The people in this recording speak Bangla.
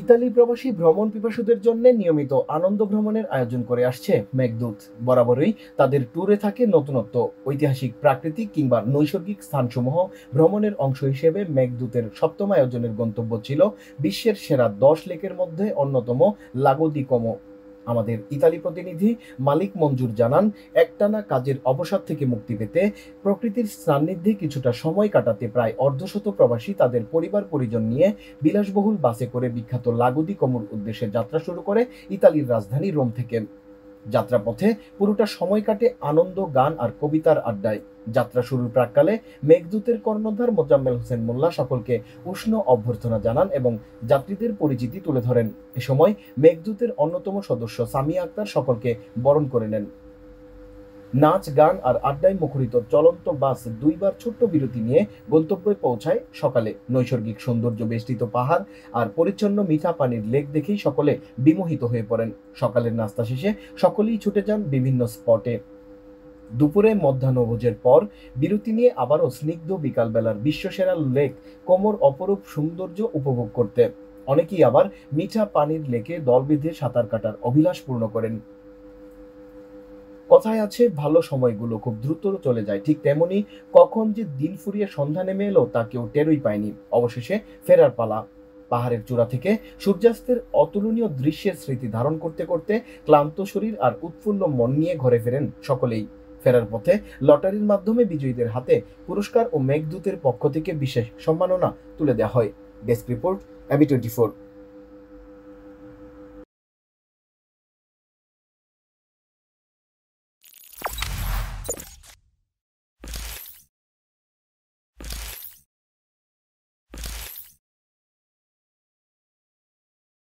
ইতালি প্রবাসী ভ্রমণ পিপাসুদের জন্য নিয়মিত আনন্দ ভ্রমণের আয়োজন করে আসছে মেঘদূত। বরাবরই তাদের ট্যুরে থাকে নতুনত্ব, ঐতিহাসিক, প্রাকৃতিক কিংবা নৈসর্গিক স্থানসমূহ। ভ্রমণের অংশ হিসেবে মেঘদূতের সপ্তম আয়োজনের গন্তব্য ছিল বিশ্বের সেরা দশ লেকের মধ্যে অন্যতম লাগোদি কমো আমাদের ইতালি প্রতিনিধি মালিক মঞ্জুর জানান, একটানা কাজের অবসাদ থেকে মুক্তি পেতে প্রকৃতির সান্নিধ্যে কিছুটা সময় কাটাতে প্রায় অর্ধশত প্রবাসী তাদের পরিবার পরিজন নিয়ে বিলাসবহুল বাসে করে বিখ্যাত লাগুদি কমুর উদ্দেশ্যে যাত্রা শুরু করে ইতালির রাজধানী রোম থেকে। যাত্রাপথে পুরোটা সময় কাটে আনন্দ, গান আর কবিতার আড্ডায়। যাত্রা শুরুর প্রাককালে মেঘদূতের কর্ণধার মোজাম্মেল হোসেন মোল্লা সকলকে উষ্ণ অভ্যর্থনা জানান এবং যাত্রীদের পরিচিতি তুলে ধরেন। এ সময় মেঘদূতের অন্যতম সদস্য সামিয়া আক্তার সকলকে বরণ করে নেন। নাচ, গান আর আড্ডায় মুখরিত চলন্ত বাস দুইবার ছোট্ট বিরতি নিয়ে গন্তব্যে পৌঁছায় সকালে। নৈসর্গিক সৌন্দর্য বেষ্টিত পাহাড় আর পরিচ্ছন্ন মিঠা পানির লেক দেখেই সকলে বিমোহিত হয়ে পড়েন। সকালের নাস্তা শেষে সকলেই ছুটে যান বিভিন্ন স্পটে। দুপুরে মধ্যাহ্নভোজের পর বিরতি নিয়ে আবারও স্নিগ্ধ বিকালবেলার বিশ্বসেরা লেক কোমর অপরূপ সৌন্দর্য উপভোগ করতে। অনেকেই আবার মিঠা পানির লেকে দল বেঁধে সাঁতার কাটার অভিলাষ পূর্ণ করেন। কথায় আছে, ভালো সময়গুলো খুব দ্রুত চলে যায়। ঠিক তেমনি কখন যে দিন ফুরিয়ে সন্ধ্যা নেমে এলো, তা কেউ টেরই পায়নি। অবশেষে ফেরার পালা। পাহাড়ের চূড়া থেকে সূর্যাস্তের অতুলনীয় দৃশ্যের স্মৃতি ধারণ করতে করতে ক্লান্ত শরীর আর উৎফুল্ল মন নিয়ে ঘরে ফেরেন সকলেই। ফেরার পথে লটারির মাধ্যমে বিজয়ীদের হাতে পুরস্কার ও মেঘদূতের পক্ষ থেকে বিশেষ সম্মাননা তুলে দেওয়া হয়। Desk report Abby twenty